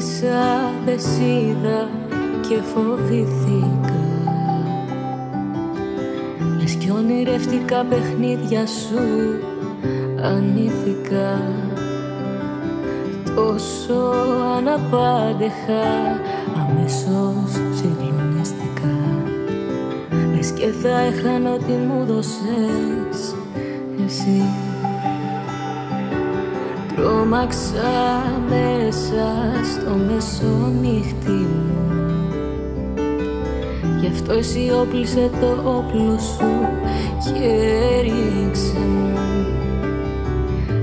Τρόμαξα, δεν είδα και φοβηθήκα. Λες κι ονειρευτικά παιχνίδια σου ανήθηκα Τόσο αναπάντεχα αμέσως συγκλονίστηκα. Λες και θα έχανα ό,τι μου δώσες εσύ. Τρόμαξα μέσα στο μεσονύχτη μου. Γι' αυτό εσύ όπλησε το όπλο σου και ρίξε μου.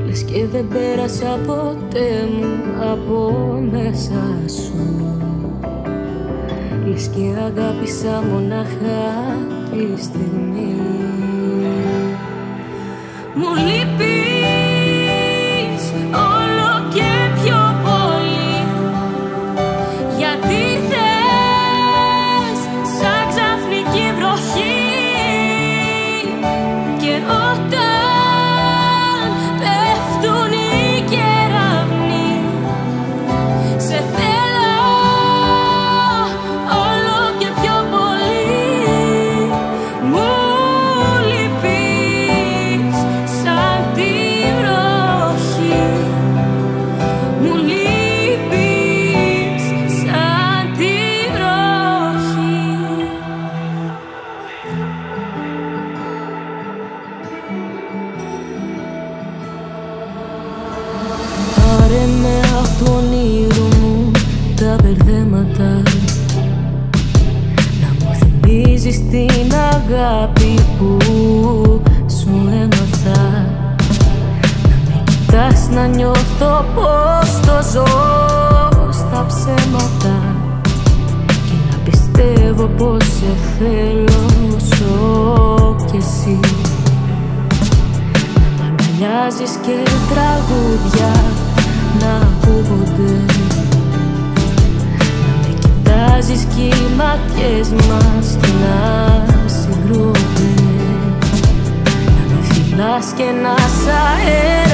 Λες και δεν πέρασα ποτέ μου από μέσα σου. Λες και αγάπησα μονάχα τη στιγμή. Μου λείπει μπερδέματα. Να μου θυμίζεις την αγάπη που σου έμαθα. Να με κοιτάς να νιώθω πως το ζω στα ψέματα. Και να πιστεύω πως σε θέλω όσο κι εσύ. Να μ' αγκαλιάζεις και τραγούδια να ακούγονται Αλλάζεις κι οι ματιές μας να συγκρούνται Να με φυλάς και να σ' αέρας